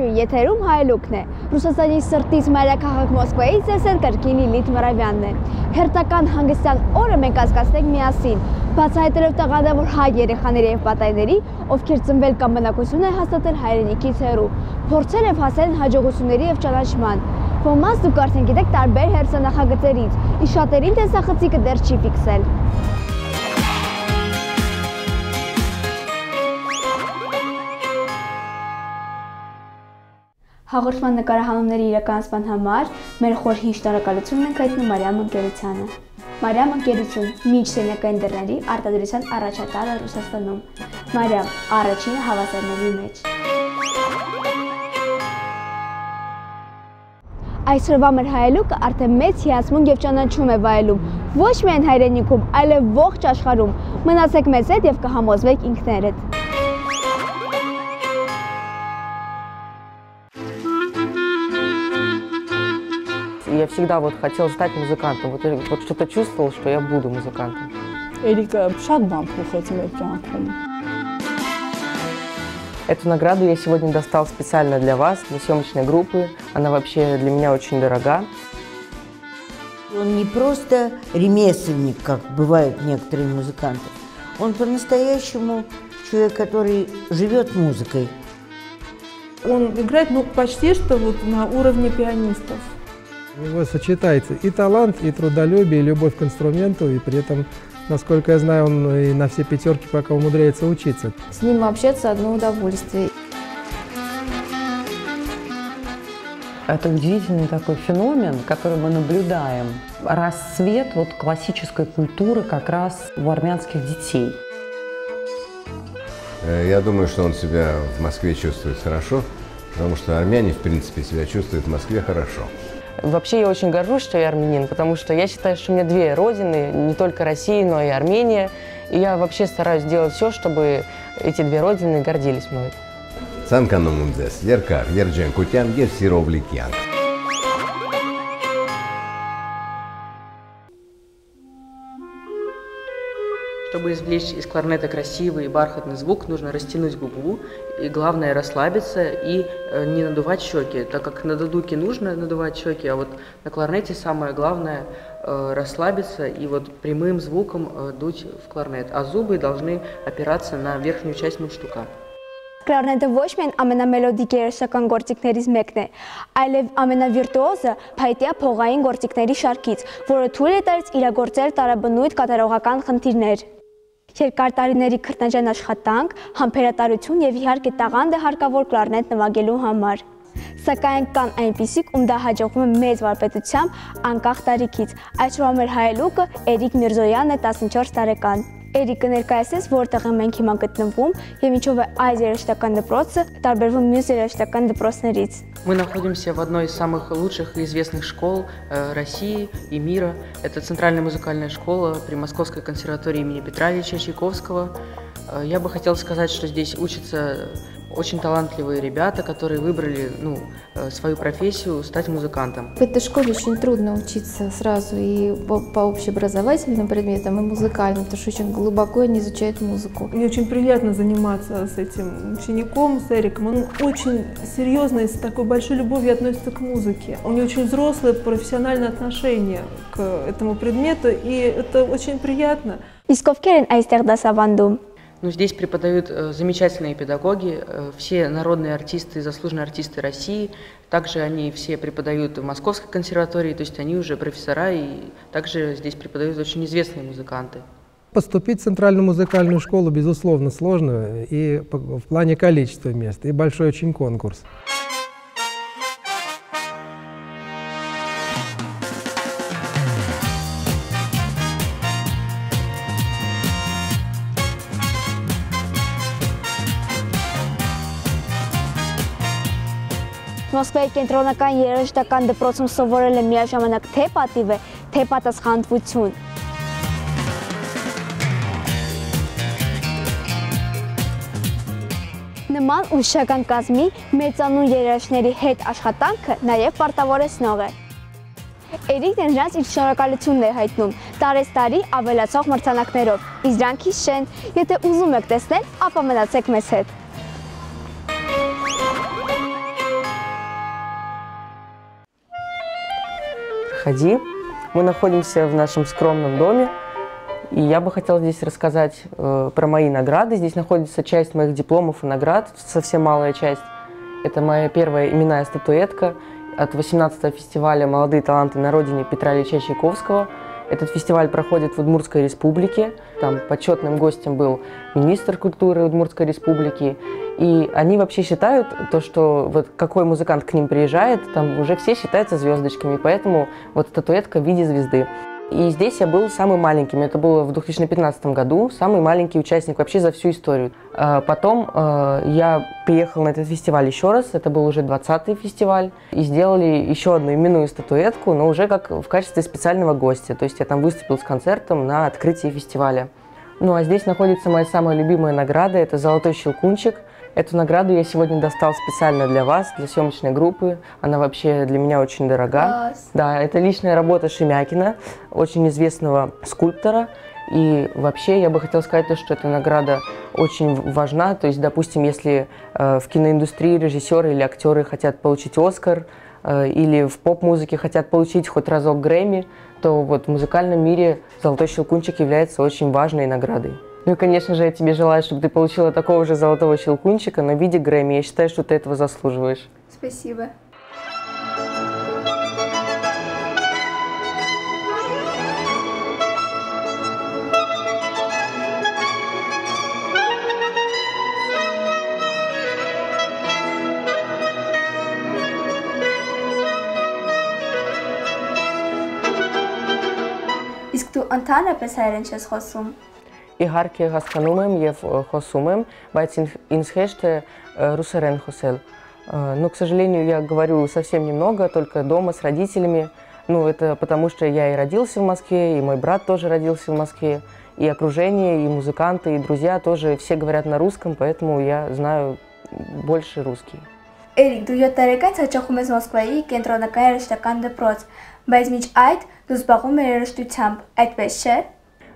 Ողջույն, եթերում հայելուկն է։ Ռուսաստանի սրտից մայրաքաղաք Մոսկվայից ձեզ հետ կրկին Լիլիթ Մռավյանն է։ Հերթական հանգստյան օրը մենք կասկածենք միասին, բացահայտելով տաղանդավոր հայ երեխաների եւ պատայների, ովքեր ծնվել կամ բնակություն են հաստատել հայրենիքից հեռու, փորձել եւ հասել հաջողությունների եւ ճանաչման։ Ոմանց դուք արդեն գիտեք տարբեր հերցանախագծերից, իսկ շատերին տեսախցիկը դեռ չի ֆիքսել։ Հաղորդման նկարահանումների իրականացման համար մեր խորհի շնորհակալությունն ենք հայտնում Մարիամ ընկերությանը։ Մարիամ ընկերություն միջ սենյակային դռների արտադրության առաջատարը Ռուսաստանում։ Մարիամ առաջինը հավասարների մեջ։ Այսօրվա մեր հայելուկը արդեն մեծ հիացմունք եւ ճանաչում է վայելում ոչ միայն հայրենիքում, այլև ողջ աշխարհում։ Մնացեք մեզ հետ եւ կհամոզվեք ինքներդ։ я всегда вот хотел стать музыкантом. Вот, вот что-то чувствовал, что я буду музыкантом. Эрика Шадбам Эту награду я сегодня достал специально для вас, для съемочной группы. Она вообще для меня очень дорога. Он не просто ремесленник, как бывают некоторые музыканты. Он по-настоящему человек, который живет музыкой. Он играет ну, почти что вот на уровне пианистов. У него сочетается и талант, и трудолюбие, и любовь к инструменту, и при этом, насколько я знаю, он и на все пятерки пока умудряется учиться. С ним общаться одно удовольствие. Это удивительный такой феномен, который мы наблюдаем. Расцвет вот классической культуры как раз у армянских детей. Э, Я думаю, что он себя в Москве чувствует хорошо, потому что армяне, в принципе, себя чувствуют в Москве хорошо. Вообще я очень горжусь, что я армянин, потому что я считаю, что у меня две родины, не только Россия, но и Армения. И я вообще стараюсь делать все, чтобы эти две родины гордились мной. Ցանկանում եմ ձեզ երկար, երջանկության եւ սիրով լի Чтобы извлечь из кларнета красивый и бархатный звук, нужно растянуть губу, и главное расслабиться и э, не надувать щеки, так как на дудуке нужно надувать щеки, а вот на кларнете самое главное э, расслабиться и вот прямым звуком э, дуть в кларнет, а зубы должны опираться на верхнюю часть мундштука. Կլարնետը ոչ միայն ամենամելոդիկ երաժշտական գործիքներից մեկն է, այլև ամենավիրտուոզը փայտյա փողային գործիքների շարքից, որը թույլ է տալիս իրագործել տարաբնույթ կատարողական խնդիրներ։ Երկար տարիների քրտնաջան աշխատանք, համբերատարություն եւ իհարկե տաղանդ է հարկավոր կլարնետ նվագելու համար։ Սակայն կան այնպիսիք, ում դա հաջողվում է մեծ վարպետությամբ անկախ տարիքից։ Այսօրվա մեր հայելուկը Էրիկ Միրզոյանն է 14 տարեկան։ Էրիկը ներկայացնես որտեղ է մենք հիմա գտնվում եւ ինչով է այս երաժշտական դպրոցը տարբերվում մյուս երաժշտական դպրոցներից։ Мы находимся в одной из самых лучших и известных школ э, России и мира. Это Центральная музыкальная школа при Московской консерватории имени Петра Ильича Чайковского. Э, Я бы хотела сказать, что здесь учатся очень талантливые ребята, которые выбрали ну, э, свою профессию стать музыкантом. В этой школе очень трудно учиться сразу и по, по общеобразовательным предметам, и музыкальным, потому что очень глубоко они изучают музыку. Мне очень приятно заниматься с этим учеником, с Эриком. Он очень серьезно и с такой большой любовью относится к музыке. У него очень взрослое профессиональное отношение к этому предмету, и это очень приятно. Исков Керен Айстерда Савандум. Ну, здесь преподают э, замечательные педагоги, э, все народные артисты, заслуженные артисты России. Также они все преподают в Московской консерватории, то есть они уже профессора, и также здесь преподают очень известные музыканты. Поступить в Центральную музыкальную школу, безусловно, сложно и в плане количества мест, и большой очень конкурс. Մոսկվայի կենտրոնական երաժշտական դպրոցում սովորել է միաժամանակ թե պատիվ է, թե պատասխանատվություն։ Նման ուսուցչական կազմի մեծանուն երաժշտների հետ աշխատանքը նաև պարտավորեցնող է։ Էրիկն նրանց իր շնորհակալությունն է հայտնում տարեց տարի ավելացող մրցանակներով։ Իսկ դրանք հիշեն, եթե ուզում եք տեսնել, ապա մնացեք մեզ հետ։ Хади. Мы находимся в нашем скромном доме, и я бы хотела здесь рассказать э, про мои награды. Здесь находится часть моих дипломов и наград, совсем малая часть. Это моя первая именная статуэтка от 18-го фестиваля «Молодые таланты на родине» Петра Ильича Чайковского. Этот фестиваль проходит в Удмуртской республике. Там почетным гостем был министр культуры Удмуртской республики. И они вообще считают то, что вот какой музыкант к ним приезжает, там уже все считаются звездочками, поэтому вот статуэтка в виде звезды. И здесь я был самым маленьким. Это было в 2015 году, самый маленький участник вообще за всю историю. А потом э, я приехал на этот фестиваль еще раз, это был уже 20-й фестиваль, и сделали еще одну именную статуэтку, но уже как в качестве специального гостя. То есть я там выступил с концертом на открытии фестиваля. Ну а здесь находится моя самая любимая награда, это «Золотой щелкунчик». Эту награду я сегодня достал специально для вас, для съемочной группы. Она вообще для меня очень дорога. Класс. Да, это личная работа Шемякина, очень известного скульптора. И вообще я бы хотела сказать то, что эта награда очень важна. То есть, допустим, если э, в киноиндустрии режиссеры или актеры хотят получить Оскар, э, или в поп-музыке хотят получить хоть разок Грэмми, то вот в музыкальном мире «Золотой щелкунчик» является очень важной наградой. Ну и, конечно же, я тебе желаю, чтобы ты получила такого же золотого щелкунчика, на виде Грэмми. Я считаю, что ты этого заслуживаешь. Спасибо. искту антана песерен чесхосум Իհարկե հասկանում եմ եւ ը, խոսում եմ, բայց ինձ- ինձ հեշտ է ը, ռուսերեն խոսել։ Э, Но, к сожалению, я говорю совсем немного, только дома с родителями. Ну, это потому что я и родился в Москве, и мой брат тоже родился в Москве, и окружение, и музыканты, и друзья тоже все говорят на русском, поэтому я знаю больше русский. Էրիկ, դու 7 տարեկան հաճախում ես Մոսկվայի կենտրոնական երաժշտական դպրոց, բայց միջ այդ դու զբաղվում ես երաժշտությամբ, այդպես չէ։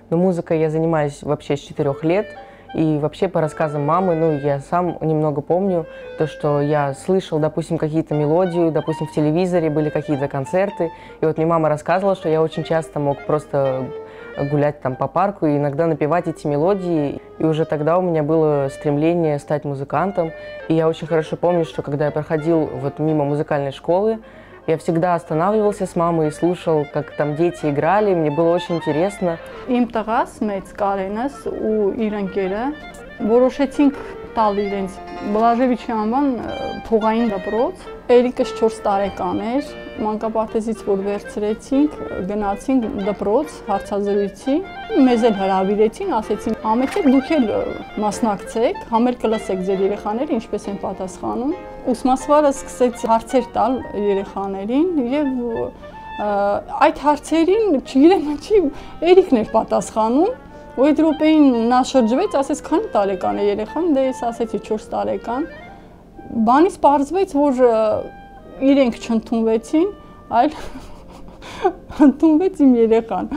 но музыкой я занимаюсь вообще с четырех лет. И вообще по рассказам мамы, ну, я сам немного помню, то, что я слышал, допустим, какие-то мелодию, допустим, в телевизоре были какие-то концерты. И вот мне мама рассказывала, что я очень часто мог просто гулять там по парку и иногда напевать эти мелодии. И уже тогда у меня было стремление стать музыкантом. И я очень хорошо помню, что когда я проходил вот мимо музыкальной школы, я всегда останавливался с мамой и слушал, как там дети играли. Мне было очень интересно. Իմ տղաս մեծ Կարենս ու իր ընկերը որոշեցինք տալ իրենց Բլաժևիչի անվան փողային դպրոց։ Էրիկս 4 տարեկան էր, մանկապարտեզից որ վերցրեցինք, գնացինք դպրոց հարցազրույցի, մեզ էլ հրավիրեցին, ասեցին, «Համեցեք դուք էլ մասնակցեք, համեր կլսեք ձեր երեխաները ինչպես են պատասխանում»։ Ուսմասվարը սկսեց հարցեր տալ երեխաներին եւ այդ հարցերին չգիտեմ ինչի Էրիկն էր պատասխանում ու այդ րոպեին նա շրջվեց, ասեց քանի տարեկան է երեխան, դե ես ասեցի 4 տարեկան։ Բանից պարզվեց, որ իրենք չընդունվեցին, այլ ընդունվեց իմ երեխան։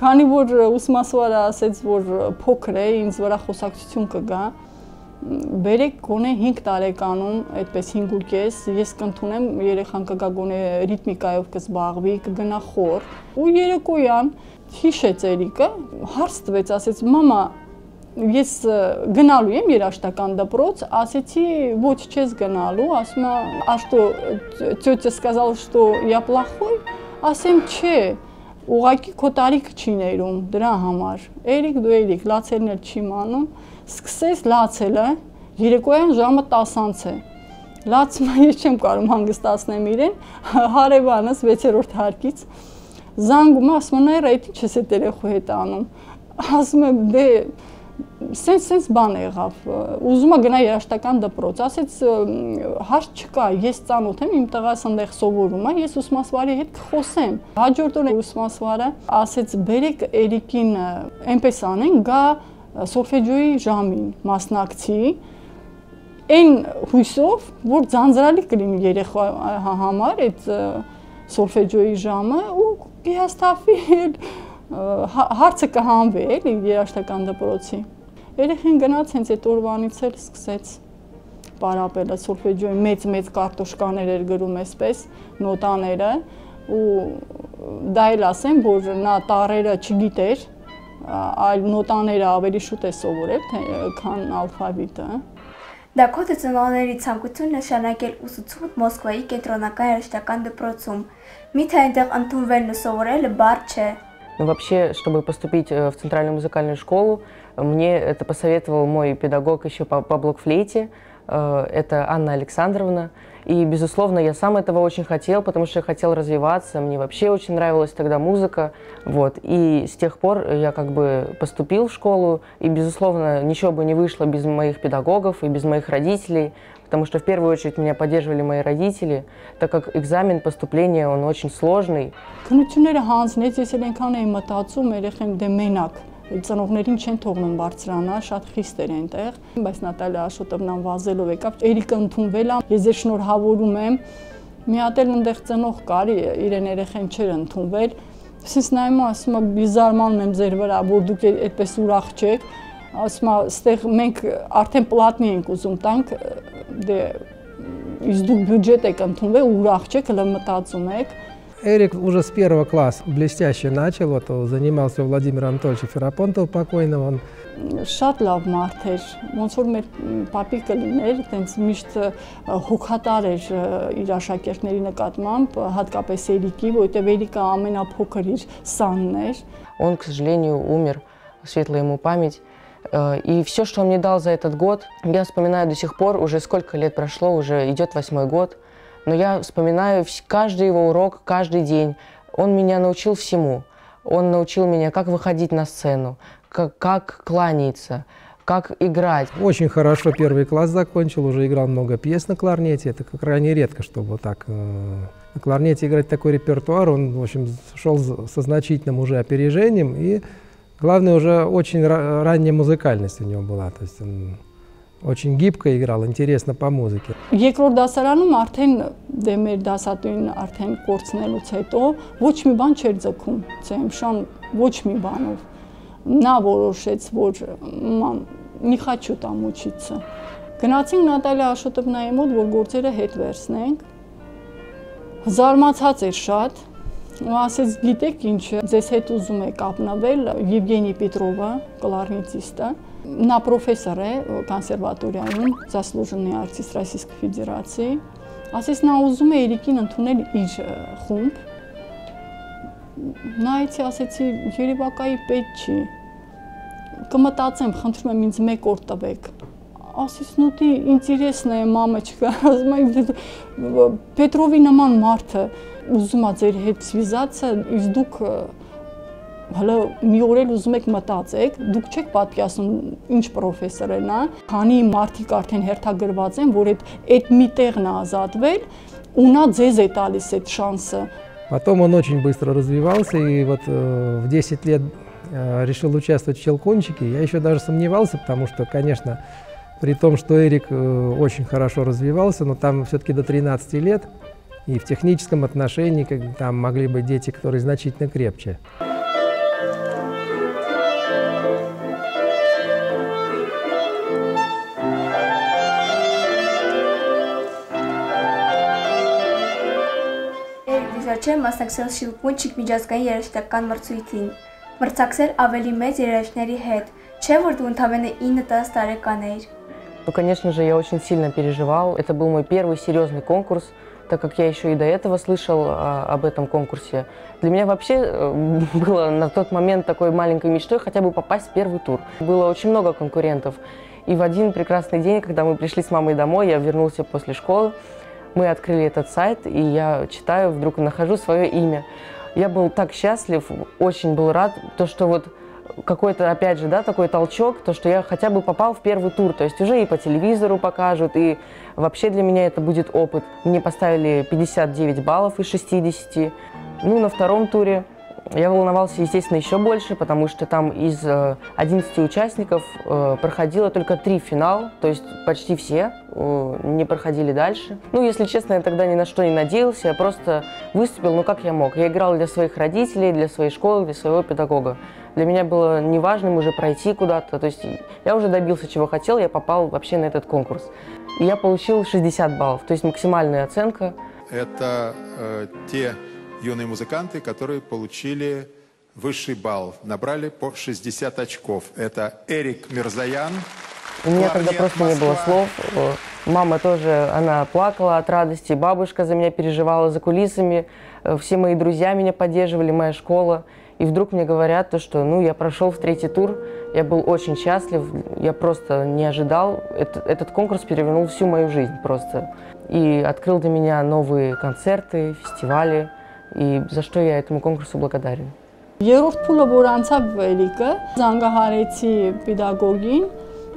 Քանի որ ուսմասվարը ասեց, որ փոքր է, ինձ վրա խոսակցություն կգա, Բերեք գոնե 5 տարեկանում, այդպես 5.5, ես կընդունեմ երեխան կգա գոնե ռիթմիկայով կզբաղվի, կգնա խոր։ Ու երեկոյան հիշեց Էրիկը, հարց տվեց, ասեց՝ «Մամա, ես ը, գնալու եմ երաշտական դպրոց, ասեցի ոչ չես գնալու, ասում է, а что тетя сказала, что я плохой, ասեմ չէ, ուղակի քո տարիքը չի ներում դրա համար։ Էրիկ դու Էրիկ, լացելն էլ չի մանում, սկսես լացելը, երեկոյան ժամը 10-անց է։ Լացում է, ես չեմ կարող հանգստացնեմ իրեն, հարևանս 6-րդ հարկից զանգում է, ասում է, «Նայր, այդ ինչ ես այդ երեխու հետ անում»։ Ասում եմ, դե սենց սենց բան եղավ ուզում է գնա երաշտական դպրոց ասեց հարց չկա ես ծանոթ եմ իմ տղաս այնտեղ սովորում է ես ուսմասվարի հետ կխոսեմ հաջորդ օրը ուսմասվարը ասեց բերեք Էրիկին այնպես անեն գա սոլֆեջոյի ժամին մասնակցի այն հույսով որ ձանձրալի կլինի երեխա համար այդ սոլֆեջոյի ժամը ու կհաստատվի հարցը կհանվի էլի երաշտական դպրոցի։ Երեխին գնաց հենց այդ օրվանից էլ սկսեց պարապելը սոլֆեջոյի մեծ-մեծ կարտոշկաներ էր գրում այսպես նոտաները ու դա էլ ասեմ, որ նա տառերը չգիտեր, այլ նոտաները ավելի շուտ է սովորել, քան ալֆավիտը։ Դա քո ծնողների ցանկություն նշանակել ուսուցում Մոսկվայի կենտրոնական երաժշտական դպրոցում։ Միթե այնտեղ ընդունվելն ու սովորելը բարդ չէ։ Ну, вообще, чтобы поступить э, в Центральную музыкальную школу, мне это посоветовал мой педагог еще по, по блокфлейте. Э, это Анна Александровна. И, безусловно, я сам этого очень хотел, потому что я хотел развиваться. Мне вообще очень нравилась тогда музыка. Вот. И с тех пор я как бы поступил в школу. И, безусловно, ничего бы не вышло без моих педагогов и без моих родителей. Потому что в первую очередь меня поддерживали мои родители, так как экзамен поступления, он очень сложный. Ծնողներին չեն թողնում բարձրանա, շատ խիստ էր այնտեղ, բայց Նատալիա Աշոտովնան վազելով եկավ, Էրիկը ընդունվել է, ես ձեր շնորհավորում եմ։ Մի հատ էլ այնտեղ ծնող կար, իրեն երեխեն չէր ընդունվել։ Սենց նայում ասում եմ, բիզարմանում եմ ձեր վրա, որ դուք այդպես ուրախ չեք։ Ասում եմ, ստեղ մենք արդեն պլատնի ենք ուզում տանք, դե իսկ դուք բյուջետ եք ընդունվել, ուրախ չեք, հələ մտածում եք։ Эрик уже с первого класса блестяще начал, вот занимался у Владимира Анатольевича Ферапонтова покойного. Он շատ լավ մարդ էր, ոնց որ մեր պապիկը լիներ, տենց միշտ հոգատար էր իր աշակերտների նկատմամբ, հատկապես Էրիկի, որովհետև Էրիկը ամենափոքր իր սանն էր։ Он, к сожалению, умер, светлая ему память. И все, что он мне дал за этот год, я вспоминаю до сих пор, уже сколько лет прошло, уже идет восьмой год – но я вспоминаю каждый его урок, каждый день. Он меня научил всему. Он научил меня, как выходить на сцену, как, как кланяться, как играть. Очень хорошо первый класс закончил, уже играл много пьес на кларнете. Это крайне редко, чтобы вот так э, на кларнете играть такой репертуар. Он, в общем, шел со значительным уже опережением. И главное, уже очень ранняя музыкальность у него была. То есть он очень гибко играл, интересно по մուզիկե։ Երկրորդ դասարանում արդեն դե մեր դասատուին արդեն կորցնելուց հետո ոչ մի բան չէր ձգում, Ցեմշան ոչ մի բանով։ Նա որոշեց, որ մամ не хочу там учиться։ Գնացինք Նատալիա Աշոտովնայի մոտ, որ գործերը հետ վերցնենք։ Զարմացած էր շատ, ու ասեց, գիտեք ինչ, ձեզ հետ ուզում է կապնվել Եվգենի Պետրովը, կլարնետիստը, Նա պրոֆեսոր է կոնսերվատորիայում, заслуженный артист Российской Федерации։ Ասես նա ուզում է Էրիկին ընդունել իր խումբ։ Նայեցի, ասեցի, Երևակայի պետք չի։ Կմտածեմ, խնդրում եմ ինձ մեկ օր տվեք։ Ասես նուտի ինտերեսնա է մամաչկա, ասում եմ Պետրովի նման մարդը ուզում է ձեր հետ սվիզացը, իսկ դուք հələ մի օր էլ ուզում եք մտածեք, դուք չեք պատկասում ինչ պրոֆեսոր է նա, քանի մարդիկ արդեն հերթագրված են, որ այդ այդ մի տեղն է ազատվել, ու նա ձեզ է տալիս այդ շանսը։ Потом он очень быстро развивался, и вот э, в 10 лет э, решил участвовать в «Щелкунчике». Я еще даже сомневался, потому что, конечно, при том, что Эрик э, очень хорошо развивался, но там все-таки до 13 лет, и в техническом отношении как, там могли быть дети, которые значительно крепче. վերջերս մասնակցել Շիլպունչիկ միջազգային երաժշտական մրցույթին։ Մրցակցել ավելի մեծ երաժիշտների հետ, չէ՞ որ դու ընդամենը 9-10 տարեկան էիր։ Ну, конечно же, я очень сильно переживал. Это был мой первый серьезный конкурс, так как я еще и до этого слышал а, об этом конкурсе. Для меня вообще э, было на тот момент такой маленькой мечтой хотя бы попасть в первый тур. Было очень много конкурентов. И в один прекрасный день, когда мы пришли с мамой домой, я вернулся после школы, мы открыли этот сайт, и я читаю, вдруг нахожу свое имя. Я был так счастлив, очень был рад, то, что вот какой-то, опять же, да, такой толчок, то, что я хотя бы попал в первый тур, то есть уже и по телевизору покажут, и вообще для меня это будет опыт. Мне поставили 59 баллов из 60. Ну, на втором туре я волновался, естественно, еще больше, потому что там из 11 э, участников э, проходило только три финал, то есть почти все э, не проходили дальше. Ну, если честно, я тогда ни на что не надеялся, я просто выступил, ну, как я мог. Я играл для своих родителей, для своей школы, для своего педагога. Для меня было неважным уже пройти куда-то, то есть я уже добился, чего хотел, я попал вообще на этот конкурс. И я получил 60 баллов, то есть максимальная оценка. Это э, те юные музыканты, которые получили высший балл, набрали по 60 очков. Это Эрик Мирзаян. У меня тогда просто не было слов. Мама тоже, она плакала от радости, бабушка за меня переживала за кулисами, все мои друзья меня поддерживали, моя школа. И вдруг мне говорят то, что ну, я прошел в третий тур, я был очень счастлив, я просто не ожидал. Это, этот конкурс перевернул всю мою жизнь просто. И открыл для меня новые концерты, фестивали, и за что я этому конкурсу благодарен. Երորդ փուլը, որ անցավ Էրիկը, զանգահարեցի պեդագոգին,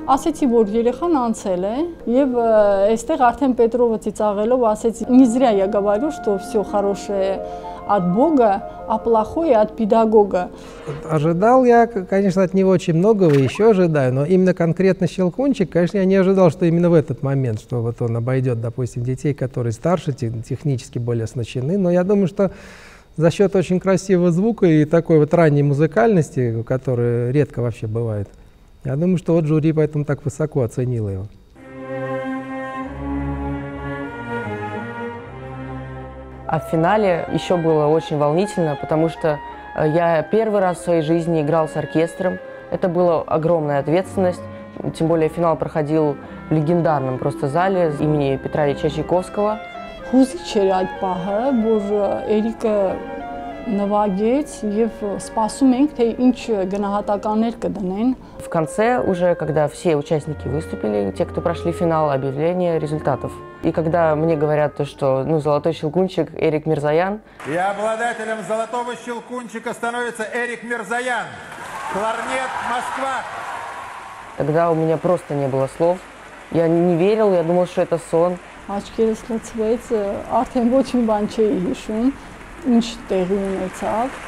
ասեցի, որ երեխան անցել է եւ այստեղ արդեն Պետրովը ծիծաղելով ասեցի, не зря я говорю, что все хорошее от Бога, а плохое от педагога. Ожидал я, конечно, от него очень многого, еще ожидаю, но именно конкретно Щелкунчик, конечно, я не ожидал, что именно в этот момент, что вот он обойдет, допустим, детей, которые старше, технически более оснащены, но я думаю, что за счет очень красивого звука и такой вот ранней музыкальности, которая редко вообще бывает, я думаю, что вот жюри поэтому так высоко оценило его. А в финале еще было очень волнительно, потому что э, я первый раз в своей жизни играл с оркестром. Это была огромная ответственность. Тем более финал проходил в легендарном просто зале имени Петра Ильича Чайковского. Хузы черять пага, боже, Эрика նվագեց եւ սպասում ենք թե ինչ գնահատականներ կդնեն В конце уже, когда все участники выступили, те, кто прошли финал, объявление результатов. И когда мне говорят то, что ну, золотой щелкунчик Эрик Мирзаян. И обладателем золотого щелкунчика становится Эрик Мирзаян. Кларнет Москва. Тогда у меня просто не было слов. Я не верил, я думал, что это сон. Աչքերս լցվեց, արդեն ոչ մի բան չէի հիշում, ինչ տեղի ունեցավ։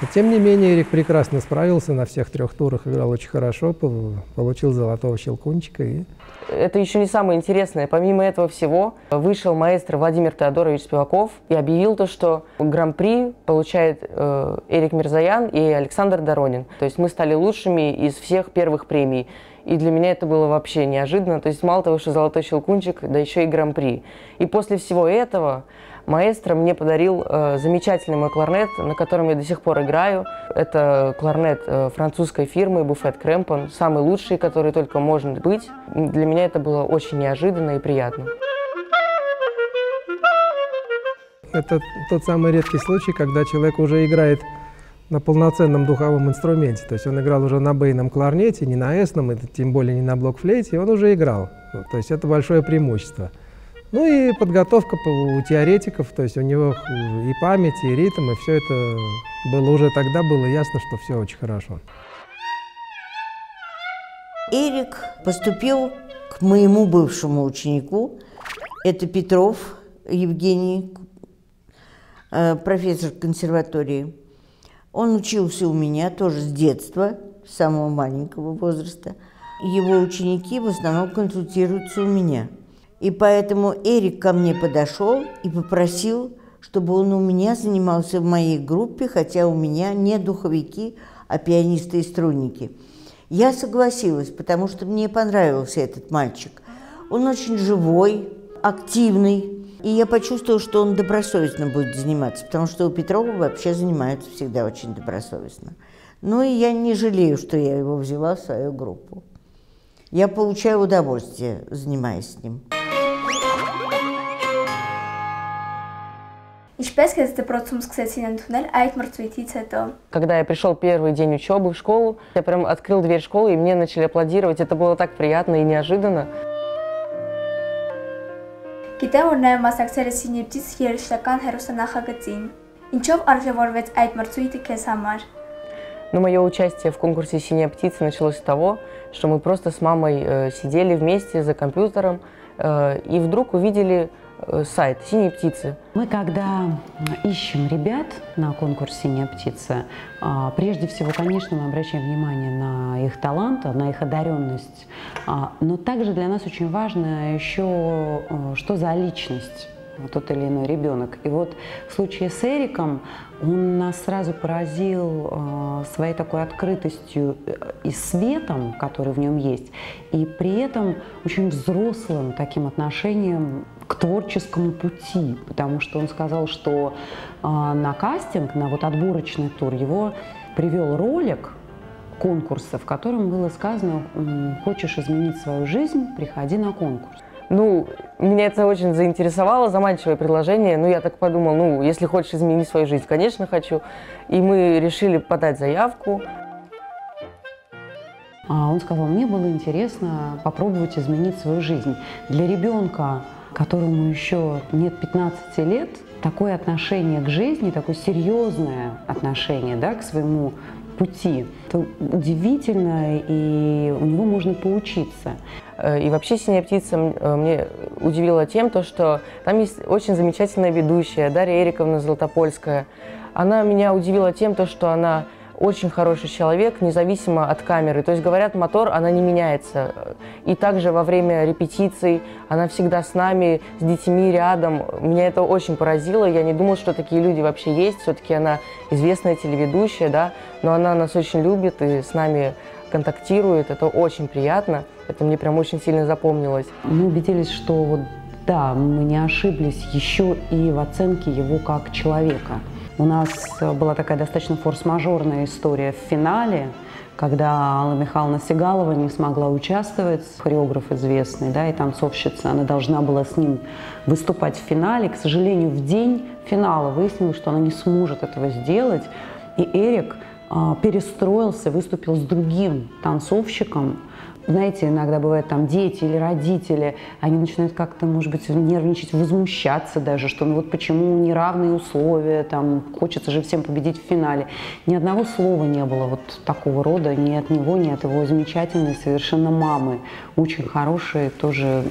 Но, тем не менее, Эрик прекрасно справился на всех трех турах, играл очень хорошо, получил золотого щелкунчика. И... Это еще не самое интересное. Помимо этого всего, вышел маэстро Владимир Теодорович Спиваков и объявил то, что гран-при получает э, Эрик Мирзаян и Александр Доронин. То есть мы стали лучшими из всех первых премий. И для меня это было вообще неожиданно. То есть мало того, что золотой щелкунчик, да еще и гран-при. И после всего этого Маэстро мне подарил э, замечательный мой кларнет, на котором я до сих пор играю. Это кларнет э, французской фирмы Буфет Кремпон, самый лучший, который только может быть. Для меня это было очень неожиданно и приятно. Это тот самый редкий случай, когда человек уже играет на полноценном духовом инструменте. То есть он играл уже на бейном кларнете, не на эсном, и тем более не на блокфлейте, он уже играл. То есть это большое преимущество. Ну и подготовка у теоретиков, то есть у него и память, и ритм, и все это было уже тогда было ясно, что все очень хорошо. Эрик поступил к моему бывшему ученику, это Петров Евгений, э, профессор консерватории. Он учился у меня тоже с детства, с самого маленького возраста. Его ученики в основном консультируются у меня – и поэтому Эрик ко мне подошел и попросил, чтобы он у меня занимался в моей группе, хотя у меня не духовики, а пианисты и струнники. Я согласилась, потому что мне понравился этот мальчик. Он очень живой, активный, и я почувствовала, что он добросовестно будет заниматься, потому что у Петрова вообще занимаются всегда очень добросовестно. Ну и я не жалею, что я его взяла в свою группу. Я получаю удовольствие, занимаясь с ним. Ишпескет это просто сказать туннель, а это мертвейтица. Когда я пришел первый день учебы в школу, я прям открыл дверь школы, и мне начали аплодировать. Это было так приятно и неожиданно. Գիտեմ, որ նաև մասնակցել ես Սինեպտից երաժշտական հերոսանախագծին։ Ինչով արժևորվեց այդ մրցույթը քեզ համար։ Но мое участие в конкурсе «Синяя птица» началось с того, что мы просто с мамой э, сидели вместе за компьютером э, и вдруг увидели Э, сайт «Синие птицы». Мы, когда ищем ребят на конкурс «Синяя птица», а, прежде всего, конечно, мы обращаем внимание на их талант, на их одаренность, а, но также для нас очень важно еще, э, что за личность тот или иной ребенок. И вот в случае с Эриком он нас сразу поразил э, своей такой открытостью и светом, который в нем есть, и при этом очень взрослым таким отношением к творческому пути, потому что он сказал, что э, на кастинг, на вот отборочный тур его привел ролик конкурса, в котором было сказано, хочешь изменить свою жизнь, приходи на конкурс. Ну, меня это очень заинтересовало, заманчивое предложение. Ну, я так подумал, ну, если хочешь изменить свою жизнь, конечно, хочу. И мы решили подать заявку. А он сказал, мне было интересно попробовать изменить свою жизнь. Для ребенка, которому еще нет 15 лет, такое отношение к жизни, такое серьезное отношение да, к своему пути, это удивительно, и у него можно поучиться. Э, и вообще «Синяя птица» э, мне удивила тем, то, что там есть очень замечательная ведущая Дарья Эриковна Золотопольская. Она меня удивила тем, то, что она очень хороший человек, независимо от камеры. То есть, говорят, мотор, она не меняется. И также во время репетиций она всегда с нами, с детьми рядом. Меня это очень поразило. Я не думала, что такие люди вообще есть. Все-таки она известная телеведущая, да, но она нас очень любит и с нами контактирует. Это очень приятно. Это мне прям очень сильно запомнилось. Мы убедились, что вот да, мы не ошиблись еще и в оценке его как человека. У нас была такая достаточно форс-мажорная история в финале, когда Алла Михайловна Сигалова не смогла участвовать, хореограф известный, да, и танцовщица, она должна была с ним выступать в финале. К сожалению, в день финала выяснилось, что она не сможет этого сделать, и Эрик а, перестроился, выступил с другим танцовщиком, знаете, иногда бывает там дети или родители, они начинают как-то, может быть, нервничать, возмущаться даже, что ну вот почему неравные условия, там, хочется же всем победить в финале. Ни одного слова не было вот такого рода ни от него, ни от его замечательной совершенно мамы. Очень хорошей, тоже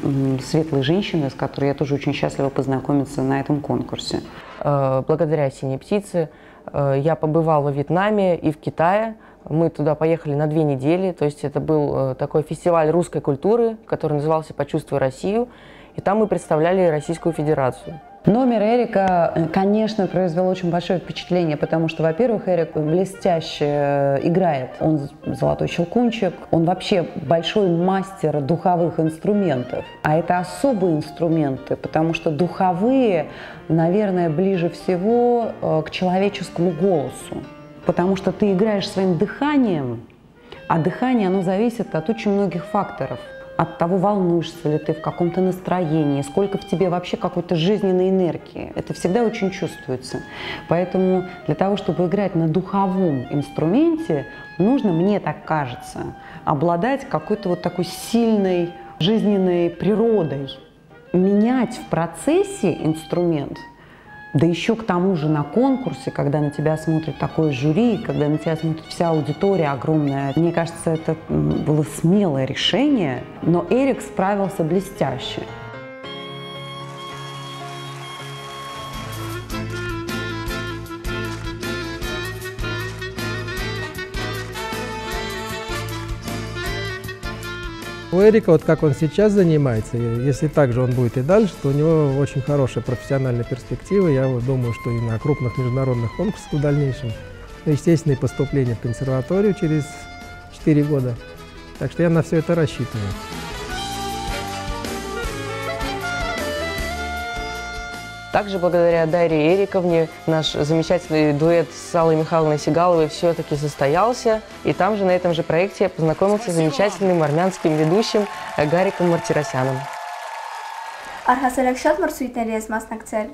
светлой женщины, с которой я тоже очень счастлива познакомиться на этом конкурсе. Э, благодаря «Синей птице» э, я побывала во Вьетнаме и в Китае, мы туда поехали на две недели, то есть это был э, такой фестиваль русской культуры, который назывался «Почувствуй Россию», и там мы представляли Российскую Федерацию. Номер Эрика, э, конечно, произвел очень большое впечатление, потому что, во-первых, Эрик блестяще э, играет. Он золотой щелкунчик, он вообще большой мастер духовых инструментов. А это особые инструменты, потому что духовые, наверное, ближе всего к человеческому голосу потому что ты играешь своим дыханием, а дыхание, оно зависит от очень многих факторов. От того, волнуешься ли ты, в каком-то настроении, сколько в тебе вообще какой-то жизненной энергии. Это всегда очень чувствуется. Поэтому для того, чтобы играть на духовом инструменте, нужно, мне так кажется, обладать какой-то вот такой сильной жизненной природой. Менять в процессе инструмент – да еще к тому же на конкурсе, когда на тебя смотрит такое жюри, когда на тебя смотрит вся аудитория огромная. Мне кажется, это было смелое решение, но Эрик справился блестяще. Эрика, вот как он сейчас занимается, если так же он будет и дальше, то у него очень хорошая профессиональная перспектива. Я вот думаю, что и на крупных международных конкурсах в дальнейшем. Естественно, и поступление в консерваторию через 4 года. Так что я на все это рассчитываю. Также благодаря Дарье Эриковне наш замечательный дуэт с Аллой Михайловной Сигаловой все-таки состоялся. И там же, на этом же проекте, я познакомился с замечательным армянским ведущим Гариком Мартиросяном. Առհասարակ շատ մրցույթների ես մասնակցել։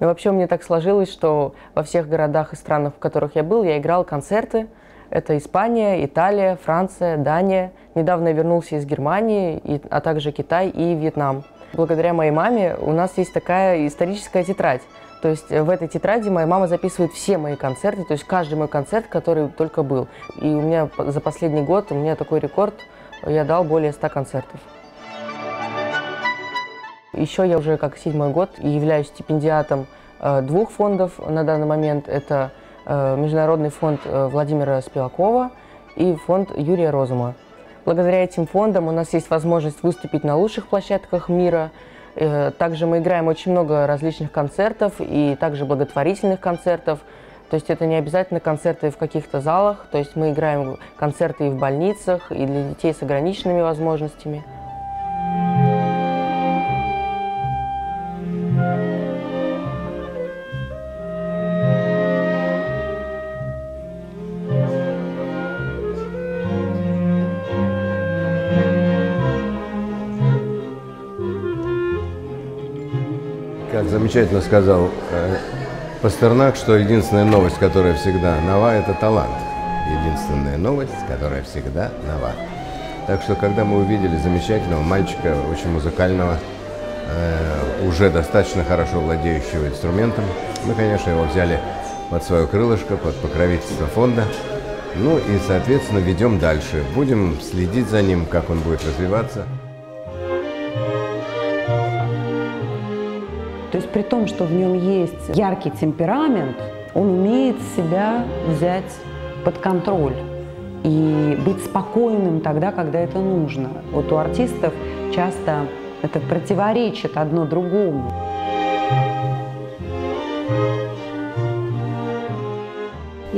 Ну, вообще, мне так сложилось, что во всех городах и странах, в которых я был, я играл концерты. Это Испания, Италия, Франция, Дания. Недавно я вернулся из Германии, и, а также Китай и Вьетнам. Благодаря моей маме у нас есть такая историческая тетрадь. То есть в этой тетради моя мама записывает все мои концерты, то есть каждый мой концерт, который только был. И у меня за последний год, у меня такой рекорд, я дал более 100 концертов. Еще я уже как седьмой год являюсь стипендиатом э, двух фондов на данный момент. Это э, Международный фонд э, Владимира Спивакова и фонд Юрия Розума. Благодаря этим фондам у нас есть возможность выступить на лучших площадках мира. Э, также мы играем очень много различных концертов и также благотворительных концертов. То есть это не обязательно концерты в каких-то залах, то есть мы играем концерты и в больницах, и для детей с ограниченными возможностями. Замечательно сказал э, Пастернак, что единственная новость, которая всегда нова, это талант. Единственная новость, которая всегда нова. Так что, когда мы увидели замечательного мальчика, очень музыкального, э, уже достаточно хорошо владеющего инструментом, мы, конечно, его взяли под свое крылышко, под покровительство фонда. Ну и, соответственно, ведем дальше. Будем следить за ним, как он будет развиваться. То есть при том, что в нем есть яркий темперамент, он умеет себя взять под контроль и быть спокойным тогда, когда это нужно. Вот у артистов часто это противоречит одно другому.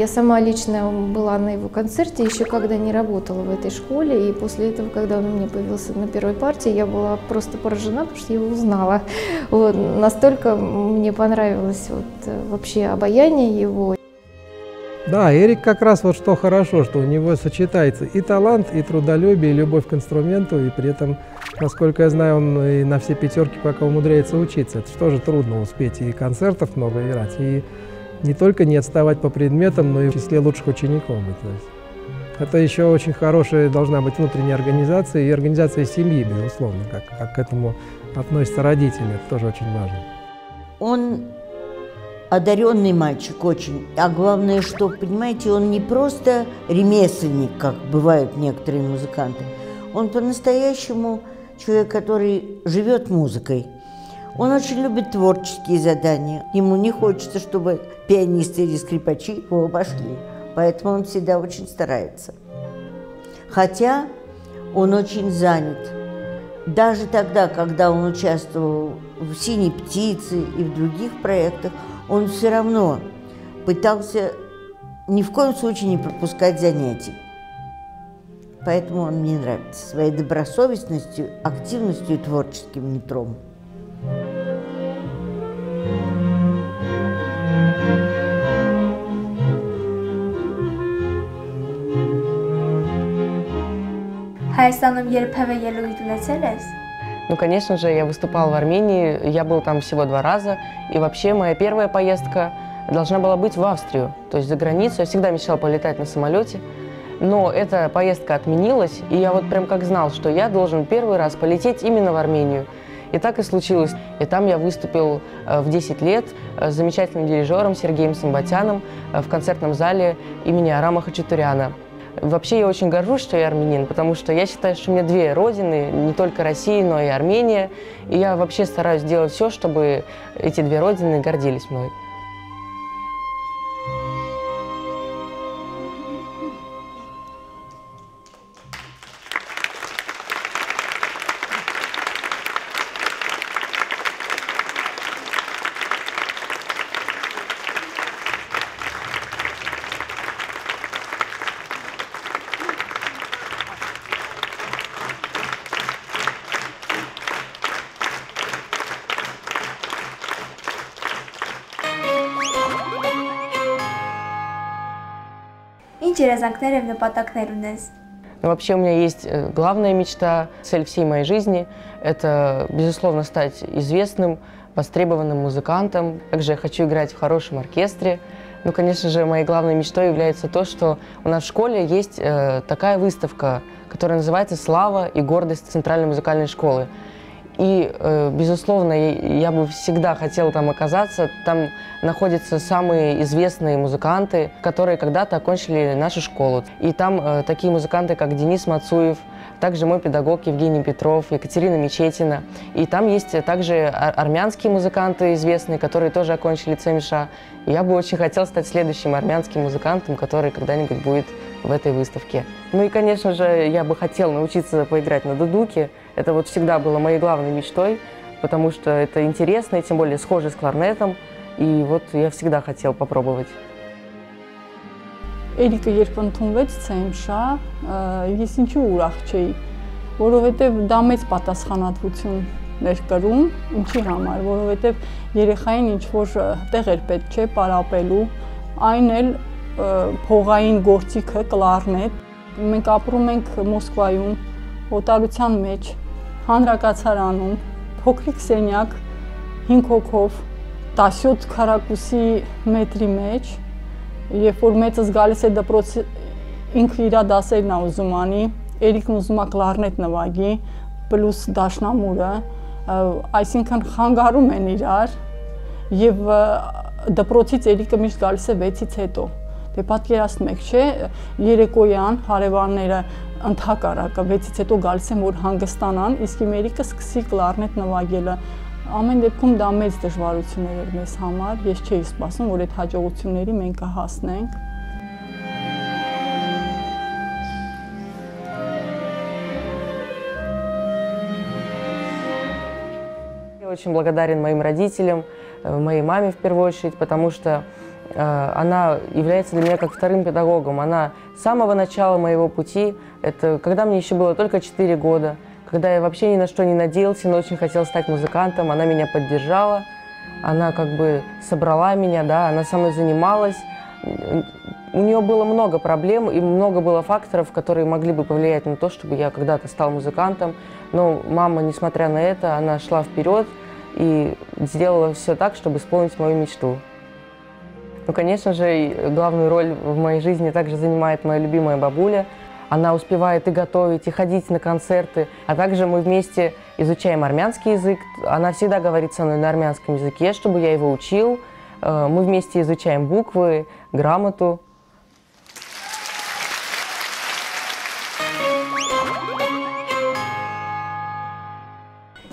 Я сама лично была на его концерте, еще когда не работала в этой школе, и после этого, когда он у меня появился на первой партии, я была просто поражена, потому что я его узнала. Вот, настолько мне понравилось вот, э, вообще обаяние его. Да, Эрик как раз вот что хорошо, что у него сочетается и талант, и трудолюбие, и любовь к инструменту, и при этом, насколько я знаю, он и на все пятерки пока умудряется учиться. Это что же трудно успеть и концертов много играть, и не только не отставать по предметам, но и в числе лучших учеников быть. Это еще очень хорошая должна быть внутренняя организация и организация семьи, безусловно, как, как к этому относятся родители, это тоже очень важно. Он одаренный мальчик очень. А главное, что, понимаете, он не просто ремесленник, как бывают некоторые музыканты. Он по-настоящему человек, который живет музыкой. Он очень любит творческие задания. Ему не хочется, чтобы пианисты или скрипачи его обошли. Поэтому он всегда очень старается. Хотя он очень занят. Даже тогда, когда он участвовал в «Синей птице» и в других проектах, он все равно пытался ни в коем случае не пропускать занятий. Поэтому он мне нравится своей добросовестностью, активностью и творческим нутром. Հայաստանում երբևէ ելույթ ունեցել ես։ Ну, конечно же, я выступал в Армении, я был там всего два раза, и вообще моя первая поездка должна была быть в Австрию, то есть за границу. Я всегда мечтал полетать на самолете, но эта поездка отменилась, и я вот прям как знал, что я должен первый раз полететь именно в Армению. И так и случилось. И там я выступил э, в 10 лет с замечательным дирижером Сергеем Самбатяном э, в концертном зале имени Арама Хачатуряна. Вообще я очень горжусь, что я армянин, потому что я считаю, что у меня две родины, не только Россия, но и Армения. И я вообще стараюсь делать все, чтобы эти две родины гордились мной. Ինչ երազանքներ եւ նպատակներ ունես։ Но вообще у меня есть э, главная мечта, цель всей моей жизни – это, безусловно, стать известным, востребованным музыкантом. Также я хочу играть в хорошем оркестре. Ну, конечно же, моей главной мечтой является то, что у нас в школе есть э, такая выставка, которая называется «Слава и гордость Центральной музыкальной школы». И, э, безусловно, я бы всегда хотела там оказаться. Там находятся самые известные музыканты, которые когда-то окончили нашу школу. И там э, такие музыканты, как Денис Мацуев, также мой педагог Евгений Петров, Екатерина Мечетина. И там есть также армянские музыканты известные, которые тоже окончили ЦМШ. И я бы очень хотела стать следующим армянским музыкантом, который когда-нибудь будет в этой выставке. Ну и, конечно же, я бы хотела научиться поиграть на дудуке. Это вот всегда было моей главной мечтой, потому что это интересно, и тем более схоже с кларнетом. И вот я всегда хотел попробовать. Էրիկը երբ ընդունվեց CMШ, ես ինչու ուրախ չէի, որովհետև դա մեծ պատասխանատվություն էր կրում, ինչի համար, որովհետև երեխային ինչ որ տեղ էր պետք չէ պարապելու, այն էլ փողային գործիքը կլարնետ։ Մենք ապրում ենք Մոսկվայում, օտարության մեջ, հանրակացարանում, փոքրիկ սենյակ, 5 հոգով 17 քառակուսի մետրի մեջ, երբ որ մեծս գալիս է դպրոց ինքը իր դասերն է ուզում անի, Էրիկն ուզում է կլարնետ նվագի, պլյուս դաշնամուրը, այսինքն խանգարում են իրար եւ դպրոցից Էրիկը միշտ գալիս է 6-ից հետո։ Դե պատկերացնեք, չէ, երեկոյան հարևանները ընդհակառակը 6-ից հետո գալիս են որ հանգստանան, իսկ իմ Էրիկը սկսի կլարնետ նվագելը։ Ամեն դեպքում դա մեծ դժվարություններ էր մեզ համար։ Ես չէի սպասում, որ այդ հաջողությունների մենք կհասնենք։ очень благодарен моим родителям, э, моей маме в первую очередь, потому что э, она является для меня как вторым педагогом. Она с самого начала моего пути, это когда мне еще было только 4 года, когда я вообще ни на что не надеялся, но очень хотел стать музыкантом, она меня поддержала, она как бы собрала меня, да, она со мной занималась. У нее было много проблем и много было факторов, которые могли бы повлиять на то, чтобы я когда-то стал музыкантом. Но мама, несмотря на это, она шла вперед, и сделала все так, чтобы исполнить мою мечту. Ну, конечно же, главную роль в моей жизни также занимает моя любимая бабуля. Она успевает и готовить, и ходить на концерты, а также мы вместе изучаем армянский язык. Она всегда говорит со мной на армянском языке, чтобы я его учил. Э, мы вместе изучаем буквы, грамоту.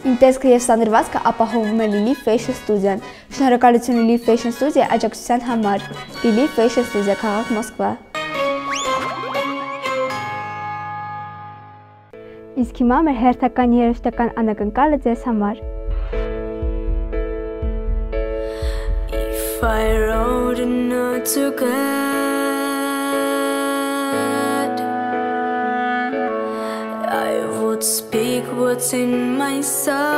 Իմ տեսքը եւ սանրվածքը ապահովում է Lily Fashion Studio-ն։ Շնորհակալություն Lily Fashion Studio աջակցության համար։ Lily Fashion Studio քաղաք Մոսկվա։ Իսկ հիմա մեր հերթական երաժշտական անակնկալը ձեզ համար։ If I wrote a note to God would speak what's in my soul.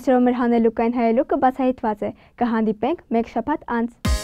Այսօր մեր հանելուկային հայելուկը բացահայտված է։ Կհանդիպենք մեկ շաբաթ անց։